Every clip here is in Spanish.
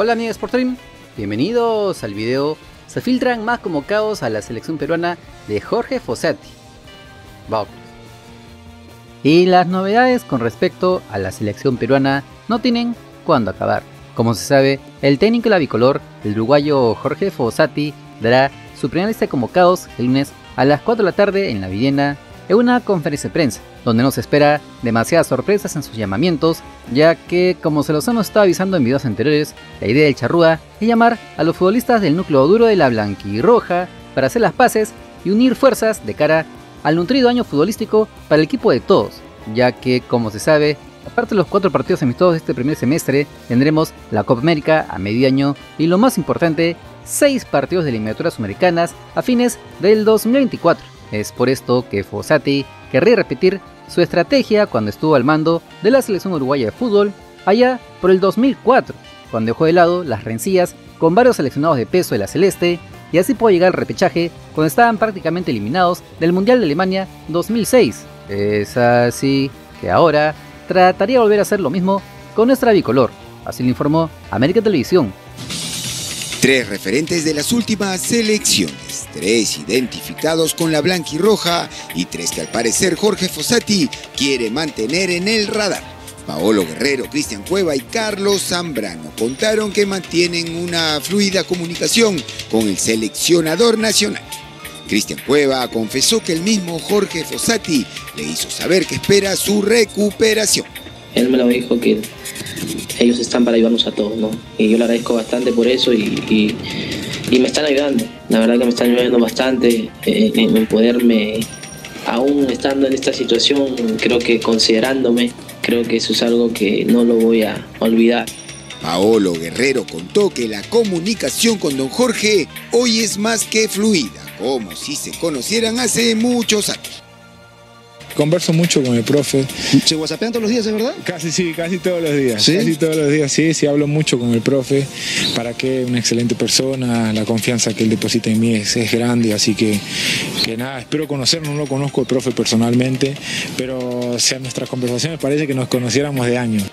Hola amigos Sportstream, bienvenidos al video. Se filtran más convocados a la selección peruana de Jorge Fossati. Vamos. Y las novedades con respecto a la selección peruana no tienen cuándo acabar. Como se sabe, el técnico de la bicolor, el uruguayo Jorge Fossati, dará su primera lista de convocados el lunes a las 4 de la tarde en la Vivienda en una conferencia de prensa, donde no se espera demasiadas sorpresas en sus llamamientos, ya que, como se los hemos estado avisando en videos anteriores, la idea del charrúa es llamar a los futbolistas del núcleo duro de la blanquirroja para hacer las paces y unir fuerzas de cara al nutrido año futbolístico para el equipo de todos, ya que, como se sabe, aparte de los cuatro partidos amistosos de este primer semestre, tendremos la Copa América a medio año y lo más importante, seis partidos de eliminatorias americanas a fines del 2024 es por esto que Fossati querría repetir su estrategia cuando estuvo al mando de la selección uruguaya de fútbol allá por el 2004, cuando dejó de lado las rencillas con varios seleccionados de peso de la Celeste y así pudo llegar al repechaje cuando estaban prácticamente eliminados del Mundial de Alemania 2006. Es así que ahora trataría de volver a hacer lo mismo con nuestra bicolor, así lo informó América Televisión. Tres referentes de las últimas selecciones, tres identificados con la blanquirroja y tres que al parecer Jorge Fossati quiere mantener en el radar. Paolo Guerrero, Cristian Cueva y Carlos Zambrano contaron que mantienen una fluida comunicación con el seleccionador nacional. Cristian Cueva confesó que el mismo Jorge Fossati le hizo saber que espera su recuperación. Él me lo dijo que ellos están para ayudarnos a todos, ¿no? Y yo le agradezco bastante por eso y, me están ayudando. La verdad que me están ayudando bastante eh, en, poderme, aún estando en esta situación, creo que considerándome, creo que eso es algo que no lo voy a olvidar. Paolo Guerrero contó que la comunicación con don Jorge hoy es más que fluida, como si se conocieran hace muchos años. Converso mucho con el profe. ¿Se whatsappean todos los días, es verdad? Casi sí, casi todos los días. ¿Sí? Casi todos los días, sí, sí, hablo mucho con el profe. Para que una excelente persona, la confianza que él deposita en mí es, grande, así que, que nada, espero conocerlo, no lo conozco el profe personalmente, pero sea nuestras conversaciones parece que nos conociéramos de años.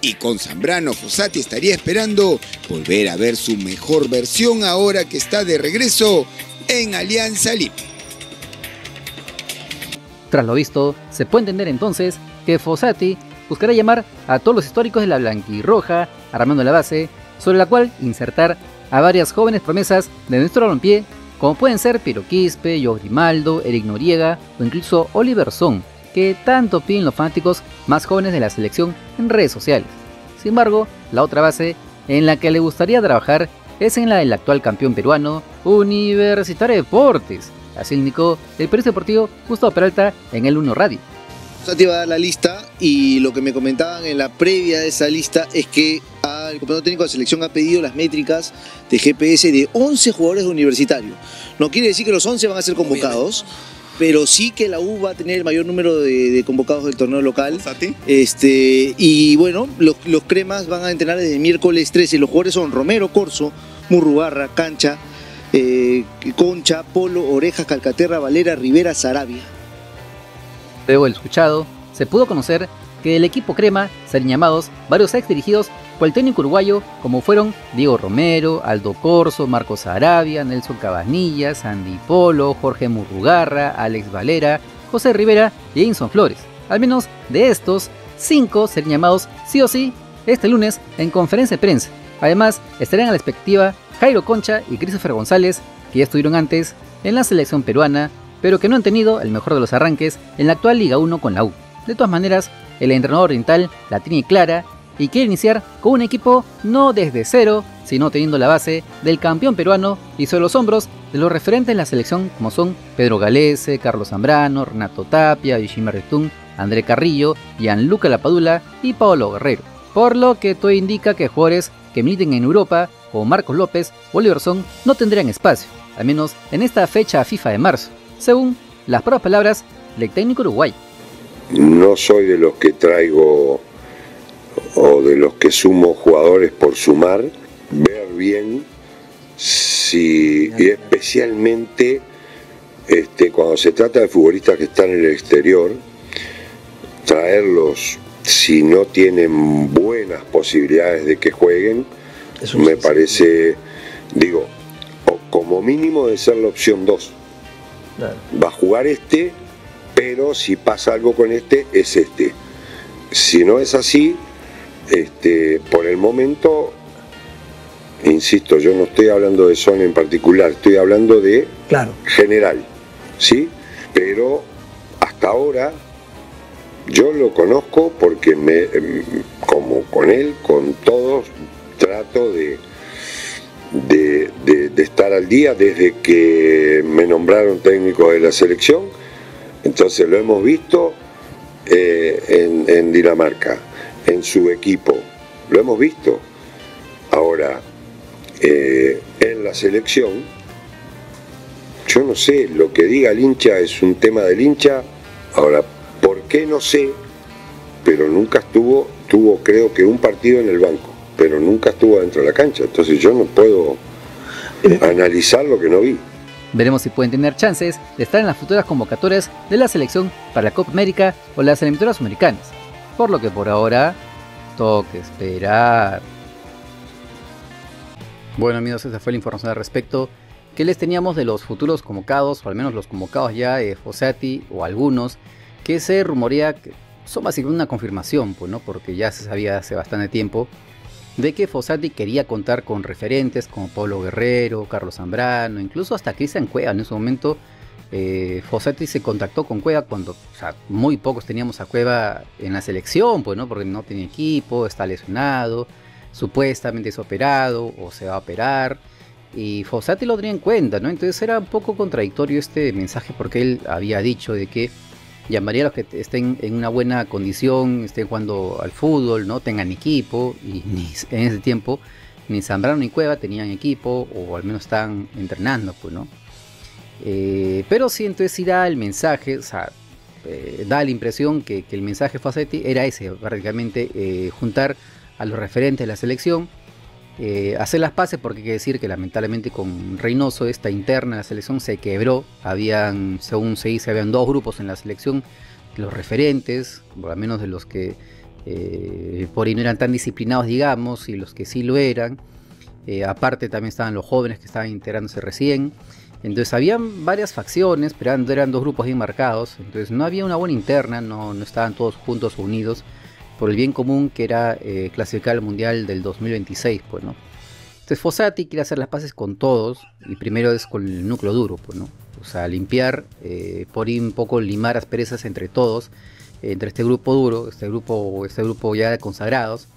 Y con Zambrano, Fossati estaría esperando volver a ver su mejor versión ahora que está de regreso en Alianza Lima. Tras lo visto, se puede entender entonces que Fossati buscará llamar a todos los históricos de la blanquirroja, armando la base, sobre la cual insertar a varias jóvenes promesas de nuestro balompié, como pueden ser Piero Quispe, Grimaldo, Eric Noriega o incluso Oliver Son, que tanto piden los fanáticos más jóvenes de la selección en redes sociales. Sin embargo, la otra base en la que le gustaría trabajar es en la del actual campeón peruano, Universitario de Deportes, Así indicó el periodista deportivo Gustavo Peralta en el 1 Radio. Sati va a dar la lista y lo que me comentaban en la previa de esa lista es que el compañero técnico de la selección ha pedido las métricas de GPS de 11 jugadores universitarios. No quiere decir que los 11 van a ser convocados, pero sí que la U va a tener el mayor número de, convocados del torneo local. Este, y bueno, los, los, cremas van a entrenar desde miércoles 13. Los jugadores son Romero, Corso, Murrugarra, Cancha, eh, Concha, Polo, Orejas, Calcaterra, Valera, Rivera, Sarabia. Luego del escuchado, se pudo conocer que del equipo crema serían llamados varios ex dirigidos por el técnico uruguayo como fueron Diego Romero, Aldo Corso, Marcos Arabia, Nelson Cabanillas, Andy Polo, Jorge Murrugarra, Alex Valera, José Rivera y Edinson Flores. Al menos de estos, cinco serían llamados sí o sí este lunes en conferencia de prensa. Además, estarían a la expectativa Jairo Concha y Christopher González, que ya estuvieron antes en la selección peruana, pero que no han tenido el mejor de los arranques en la actual Liga 1 con la U. De todas maneras, el entrenador oriental la tiene clara y quiere iniciar con un equipo no desde cero, sino teniendo la base del campeón peruano y sobre los hombros de los referentes en la selección como son Pedro Galese, Carlos Zambrano, Renato Tapia, Yoshima Retún, André Carrillo, Gianluca Lapadula y Paolo Guerrero. Por lo que todo indica que jugadores que militen en Europa como Marcos López o Oliver no tendrían espacio, al menos en esta fecha FIFA de marzo, según las propias palabras del técnico uruguay. No soy de los que traigo o de los que sumo jugadores por sumar, ver bien si, y especialmente este, cuando se trata de futbolistas que están en el exterior, traerlos si no tienen buenas posibilidades de que jueguen, me parece, digo, o como mínimo de ser la opción 2. Va a jugar este, pero si pasa algo con este, es este. Si no es así, este, por el momento, insisto, yo no estoy hablando de zona en particular, estoy hablando de general, ¿sí? Pero hasta ahora yo lo conozco porque me, em, como con él, con todos, trato de, de, estar al día desde que me nombraron técnico de la selección. Entonces lo hemos visto eh, en, Dinamarca, en su equipo, lo hemos visto. Ahora, eh, en la selección, yo no sé, lo que diga el hincha es un tema del hincha. Ahora, ¿por qué no sé? Pero nunca estuvo, tuvo creo que un partido en el banco, pero nunca estuvo dentro de la cancha. Entonces yo no puedo eh. analizar lo que no vi. Veremos si pueden tener chances de estar en las futuras convocatorias de la selección para la Copa América o las eliminatorias americanas. Por lo que por ahora, toque esperar. Bueno amigos, esa fue la información al respecto que les teníamos de los futuros convocados, o al menos los convocados ya de Fossati o algunos, que se rumorea que son básicamente una confirmación, pues, ¿no? porque ya se sabía hace bastante tiempo de que Fossati quería contar con referentes como Pablo Guerrero, Carlos Zambrano, incluso hasta Cristian Cueva. En ese momento eh, Fossati se contactó con Cueva cuando muy pocos teníamos a Cueva en la selección, pues, ¿no? porque no tenía equipo, está lesionado, supuestamente es operado o se va a operar. Y Fossati lo tenía en cuenta, ¿no? Entonces era un poco contradictorio este mensaje porque él había dicho de que llamaría a los que estén en una buena condición, estén jugando al fútbol, no tengan equipo, y en ese tiempo ni Zambrano ni Cueva tenían equipo, o al menos estaban entrenando, pues, ¿no? Eh, pero sí, entonces sí da el mensaje, o sea, eh, da la impresión que, el mensaje Facetti era ese, prácticamente eh, juntar a los referentes de la selección, eh, hacer las paces porque hay que decir que lamentablemente con Reynoso esta interna de la selección se quebró. Habían, según se dice, habían dos grupos en la selección, los referentes, por lo menos de los que eh, por ahí no eran tan disciplinados, digamos, y los que sí lo eran. Eh, aparte también estaban los jóvenes que estaban integrándose recién. Entonces habían varias facciones, pero eran, dos grupos bien marcados. Entonces no había una buena interna, no, no estaban todos juntos, unidos por el bien común que era eh, clasificar al Mundial del 2026, pues, ¿no? Entonces Fossati quiere hacer las paces con todos y primero es con el núcleo duro, pues, ¿no? O sea, limpiar, eh, por ir un poco limar asperezas entre todos, entre este grupo duro, este grupo, este grupo ya de consagrados,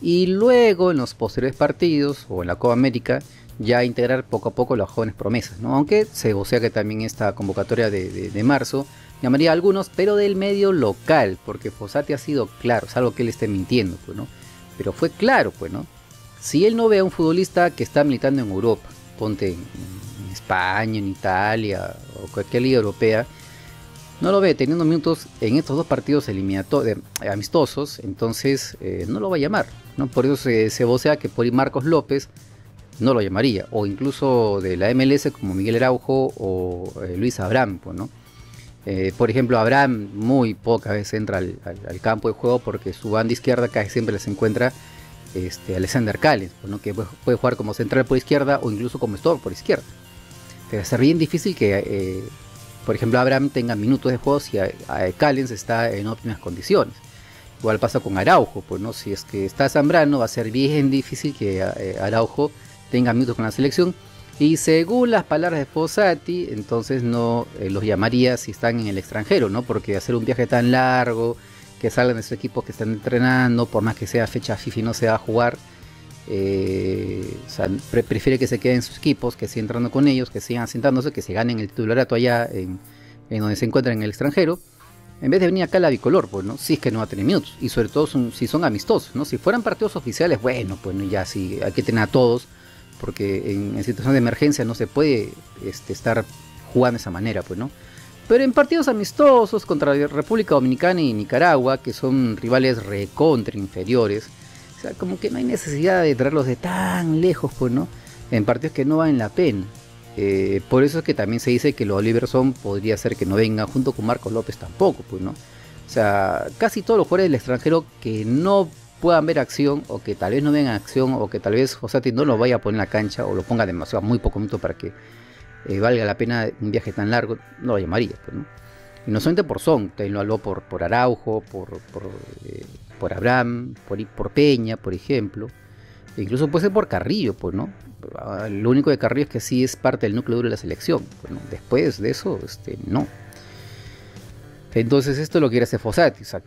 y luego en los posteriores partidos o en la Copa América ya integrar poco a poco las jóvenes promesas, ¿no? Aunque se vocea que también esta convocatoria de marzo llamaría a algunos, pero del medio local, porque Fossati ha sido claro, salvo que él esté mintiendo, pues, ¿no? Pero fue claro, pues, ¿no? Si él no ve a un futbolista que está militando en Europa, ponte en, España, en Italia o cualquier liga europea, no lo ve teniendo minutos en estos dos partidos eliminatorios amistosos, entonces eh, no lo va a llamar. ¿no? Por eso se, vocea que por Marcos López no lo llamaría, o incluso de la MLS como Miguel Araujo o eh, Luis Abraham, pues, ¿no? Eh, por ejemplo, Abraham muy pocas veces entra al, campo de juego porque su banda izquierda casi siempre les encuentra este, Alexander Callens, pues, que puede jugar como central por izquierda o incluso como store por izquierda. Pero es bien difícil que, eh, por ejemplo, Abraham tenga minutos de juego si Callens está en óptimas condiciones. Igual pasa con Araujo, pues no, si es que está Zambrano va a ser bien difícil que eh, Araujo tenga minutos con la selección y según las palabras de Fossati, entonces no eh, los llamaría si están en el extranjero, ¿no? Porque hacer un viaje tan largo, que salgan de sus equipos que están entrenando, por más que sea fecha FIFA no se va a jugar, eh, prefiere que se queden en sus equipos, que sigan entrando con ellos, que sigan sentándose, que se ganen el titularato allá en, donde se encuentran en el extranjero, en vez de venir acá a la bicolor, pues, ¿no? Si es que no va a tener minutos, y sobre todo si son amistosos, ¿no? Si fueran partidos oficiales, bueno, pues ya sí, hay que tener a todos porque en, situación de emergencia no se puede este, estar jugando de esa manera, pues, ¿no? Pero en partidos amistosos contra República Dominicana y Nicaragua, que son rivales recontra inferiores, o sea, como que no hay necesidad de traerlos de tan lejos, pues, ¿no? En partidos que no valen la pena. Eh, por eso es que también se dice que los Oliverson podría ser que no venga junto con Marcos López tampoco, pues, ¿no? O sea, casi todos los jugadores del extranjero que no puedan ver acción o que tal vez no vean acción o que tal vez Fossati no lo vaya a poner en la cancha o lo ponga demasiado muy poco minuto para que eh, valga la pena un viaje tan largo, no lo llamaría, pues, ¿no? Y no solamente por Son, también lo habló por, por Araujo, por, por, eh, por Abraham, por, por Peña, por ejemplo. E incluso puede ser por Carrillo, pues, ¿no? Ah, lo único de Carrillo es que sí es parte del núcleo duro de la selección. Bueno, después de eso, este, no. Entonces esto es lo que quiere hacer Fossati. O sea,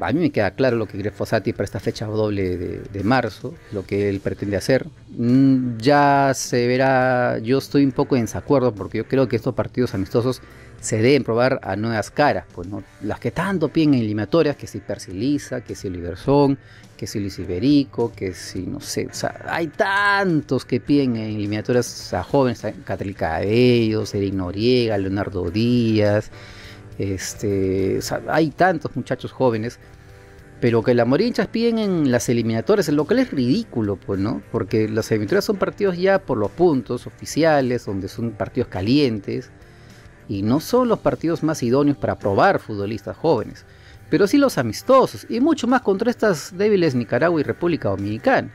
a mí me queda claro lo que quiere Fossati para esta fecha doble de, marzo, lo que él pretende hacer. Mm, ya se verá, yo estoy un poco en desacuerdo porque yo creo que estos partidos amistosos se deben probar a nuevas caras, pues no las que tanto piden en eliminatorias, que si Persiliza, que si Oliversón, que si Luis Iberico, que si no sé, o sea, hay tantos que piden en eliminatorias a jóvenes, Catril Cabellos, Eric Noriega, Leonardo Díaz, este, hay tantos muchachos jóvenes, pero que la Morinchas piden en las eliminatorias, lo cual es ridículo, pues, ¿no? Porque las eliminatorias son partidos ya por los puntos oficiales, donde son partidos calientes, y no son los partidos más idóneos para probar futbolistas jóvenes, pero sí los amistosos, y mucho más contra estas débiles Nicaragua y República Dominicana.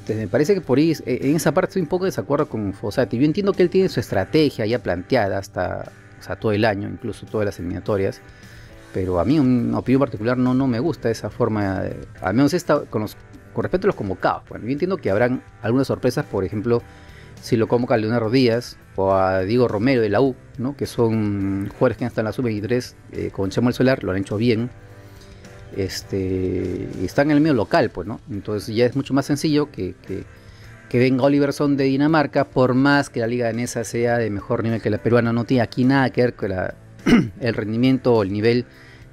Entonces me parece que por ahí, en esa parte estoy un poco de desacuerdo con Fossati. Yo entiendo que él tiene su estrategia ya planteada hasta, o sea, todo el año, incluso todas las eliminatorias. Pero a mí, en opinión particular, no, no me gusta esa forma, al menos esta, con, respecto a los convocados. Bueno, yo entiendo que habrán algunas sorpresas, por ejemplo, si lo convoca a Leonardo Díaz o a Diego Romero de la U, ¿no? que son jugadores que han estado en la sub-23 eh, con Chemo Solar, lo han hecho bien. Este, y están en el medio local, pues, ¿no? Entonces ya es mucho más sencillo que, que venga Oliverson de Dinamarca, por más que la liga danesa sea de mejor nivel que la peruana, no tiene aquí nada que ver con el rendimiento o el nivel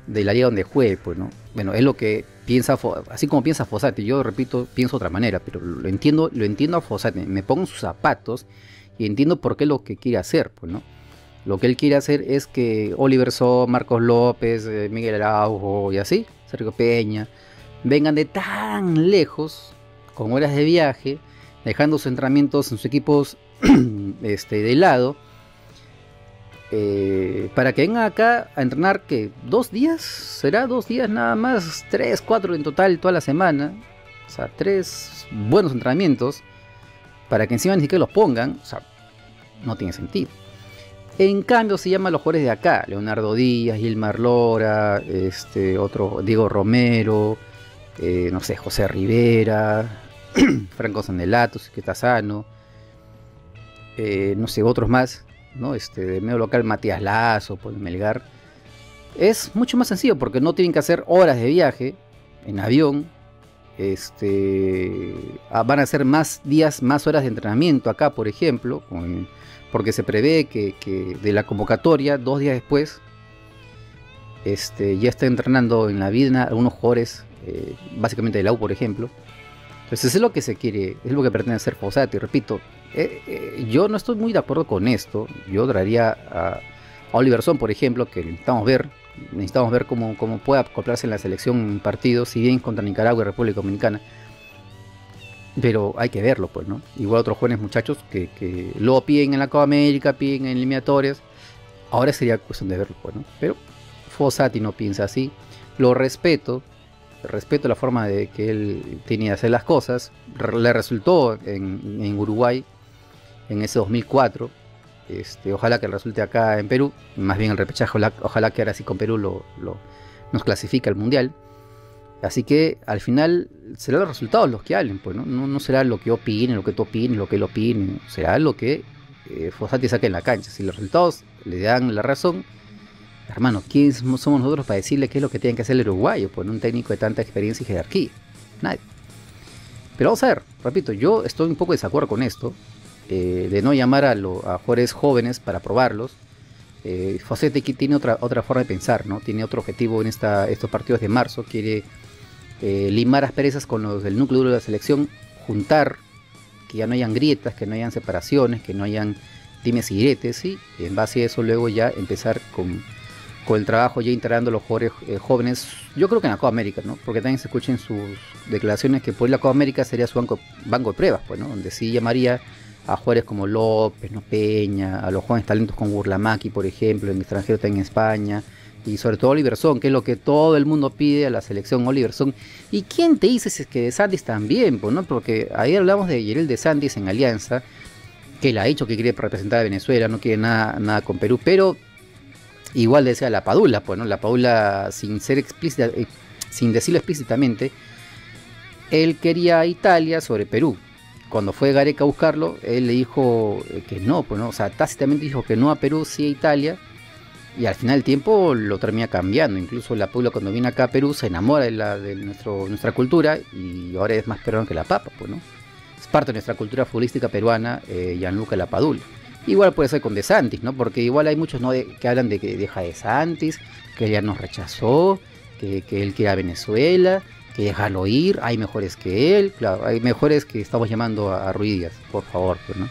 de la liga donde juegue, pues, ¿no? Bueno, es lo que piensa, así como piensa Fossati, yo repito, pienso de otra manera, pero lo entiendo, lo entiendo a Fossati, me pongo en sus zapatos y entiendo por qué lo que quiere hacer, pues, ¿no? Lo que él quiere hacer es que Oliver So, Marcos López, eh, Miguel Araujo y así, Sergio Peña, vengan de tan lejos, con horas de viaje, dejando sus entrenamientos en sus equipos este, de lado, eh, para que vengan acá a entrenar que dos días, será dos días nada más, tres, cuatro en total toda la semana, o sea, tres buenos entrenamientos, para que encima ni siquiera los pongan, o sea, no tiene sentido. En cambio se llaman los jugadores de acá, Leonardo Díaz, Gilmar Lora, este, otro Diego Romero, eh, no sé, José Rivera, Franco Sandelatos, que está sano, eh, no sé, otros más, ¿no? Este, de medio local Matías Lazo, Melgar. Es mucho más sencillo porque no tienen que hacer horas de viaje en avión. Este, ah, van a hacer más días, más horas de entrenamiento acá, por ejemplo, porque se prevé que, de la convocatoria, dos días después, este, ya está entrenando en la vida algunos jugadores, eh, básicamente de la U, por ejemplo. Entonces es lo que se quiere, es lo que pretende hacer Fossati. Repito, eh, eh, yo no estoy muy de acuerdo con esto. Yo traería a, Oliverson, por ejemplo, que necesitamos ver, necesitamos ver cómo, cómo puede acoplarse en la selección en partidos, si bien contra Nicaragua y República Dominicana. Pero hay que verlo, pues, ¿no? Igual otros jóvenes muchachos que, que luego piden en la Copa América, piden en eliminatorias. Ahora sería cuestión de verlo, pues, ¿no? Pero Fossati no piensa así. Lo respeto, respeto la forma de que él tenía de hacer las cosas. Le resultó en Uruguay en ese 2004. Este, ojalá que resulte acá en Perú, más bien el repechaje, ojalá, que ahora sí con Perú lo, nos clasifique al Mundial. Así que al final serán los resultados los que hablen, pues no, no, será lo que opine, lo que tú opines, lo que él opine, será lo que eh, saque en la cancha. Si los resultados le dan la razón, hermano, ¿quién somos nosotros para decirle qué es lo que tiene que hacer el uruguayo? Pues un técnico de tanta experiencia y jerarquía. Nadie. Pero vamos a ver, repito, yo estoy un poco de desacuerdo con esto. Eh, de no llamar a, los jugadores jóvenes para probarlos. Eh, José tiene otra, otra forma de pensar, ¿no? Tiene otro objetivo en esta, estos partidos de marzo. Quiere eh, limar asperezas con los del núcleo de la selección, juntar, que ya no hayan grietas, que no hayan separaciones, que no hayan dimes y diretes, y en base a eso luego ya empezar con, con el trabajo ya integrando a los jugadores eh, jóvenes, yo creo que en la Copa América, ¿no? Porque también se escuchen sus declaraciones que por la Copa América sería su banco, banco de pruebas, pues, ¿no? Donde sí llamaría a jugadores como López, ¿no? Peña, a los jóvenes talentos como Burlamaki, por ejemplo, en extranjero está en España, y sobre todo Oliver Son, que es lo que todo el mundo pide a la selección Oliver Son. ¿Y quién te dice es que De Santis también? Pues, ¿no? Porque ayer hablamos de Yerel De Santis en Alianza, que él ha dicho que quiere representar a Venezuela, no quiere nada, nada con Perú, pero igual decía la Padula, pues, ¿no? La Padula, sin ser explícita, eh, sin decirlo explícitamente, él quería a Italia sobre Perú. Cuando fue Gareca a buscarlo, él le dijo eh, que no, pues no, o sea, tácitamente dijo que no a Perú, sí a Italia, y al final del tiempo lo termina cambiando. Incluso la Padula cuando viene acá a Perú se enamora de, la, de nuestro, nuestra cultura y ahora es más peruano que la papa, pues, ¿no? Es parte de nuestra cultura futbolística peruana, eh, Gianluca Lapadula. Igual puede ser con De Santis, ¿no? Porque igual hay muchos ¿no? que hablan de que deja De Santis, que ya nos rechazó, que, que él quiere a Venezuela, que déjalo ir, hay mejores que él, claro, hay mejores que estamos llamando a, a Ruidías, por favor, pues, ¿no?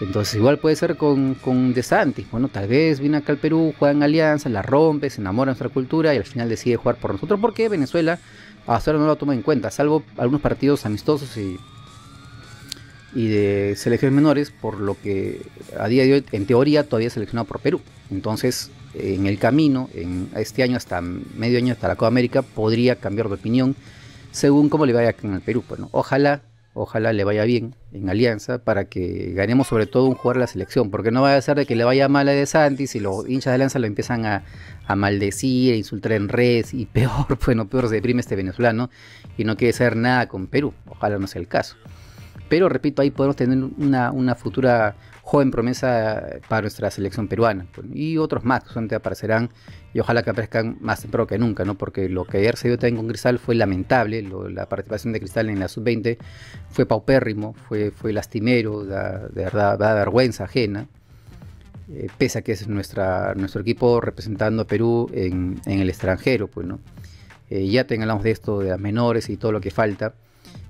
Entonces igual puede ser con, con De Santis, bueno, tal vez viene acá al Perú, juega en alianza, la rompe, se enamora de nuestra cultura y al final decide jugar por nosotros porque Venezuela hasta ahora no lo toma en cuenta, salvo algunos partidos amistosos y, y de selecciones menores, por lo que a día de hoy, en teoría, todavía es seleccionado por Perú. Entonces, en el camino, en este año hasta medio año hasta la Copa América, podría cambiar de opinión según cómo le vaya en el Perú. Bueno, ojalá Ojalá le vaya bien en Alianza para que ganemos sobre todo un jugador de la selección, porque no va a ser de que le vaya mal a De Santis y los hinchas de Alianza lo empiezan a, maldecir, a insultar en redes y peor, bueno, peor se deprime este venezolano y no quiere hacer nada con Perú. Ojalá no sea el caso. Pero repito, ahí podemos tener una, una futura joven promesa para nuestra selección peruana. Pues, y otros más que solamente aparecerán y ojalá que aparezcan más temprano que nunca, ¿no? Porque lo que ayer se dio también con Cristal fue lamentable, la participación de Cristal en la sub-20 fue paupérrimo, fue, fue lastimero, da, de verdad da vergüenza ajena. Eh, pese a que es nuestra, nuestro equipo representando a Perú en, el extranjero, pues, ¿no? Eh, ya tengamos de esto, de las menores y todo lo que falta.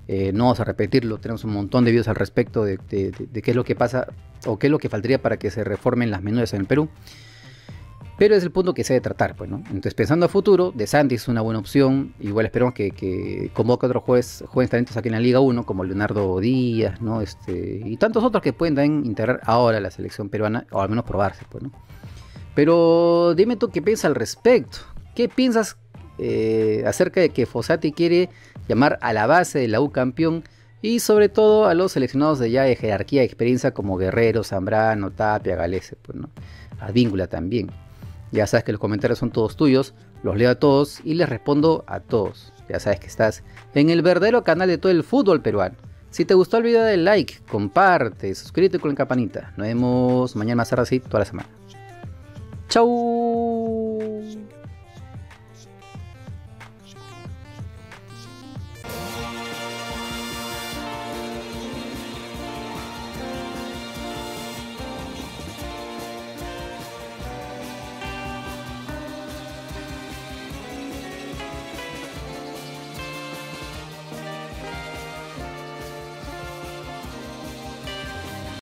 Eh, no vamos a repetirlo, tenemos un montón de videos al respecto de, qué es lo que pasa o qué es lo que faltaría para que se reformen las menores en Perú. Pero es el punto que se debe tratar, pues, ¿no? Entonces, pensando a futuro, De Santis es una buena opción. Igual esperamos que, que convoque a otros jueces, jóvenes talentos aquí en la Liga 1, como Leonardo Díaz, ¿no? Este, y tantos otros que pueden también integrar ahora la selección peruana, o al menos probarse, pues, ¿no? Pero dime tú qué piensas al respecto. ¿Qué piensas eh, acerca de que Fossati quiere llamar a la base de la U campeón y sobre todo a los seleccionados de ya de jerarquía y experiencia como Guerrero, Zambrano, Tapia, Galese, pues, ¿no? Advíncula también. Ya sabes que los comentarios son todos tuyos, los leo a todos y les respondo a todos. Ya sabes que estás en el verdadero canal de todo el fútbol peruano. Si te gustó el video, dale like, comparte, suscríbete con la campanita. Nos vemos mañana más tarde así toda la semana. Chau.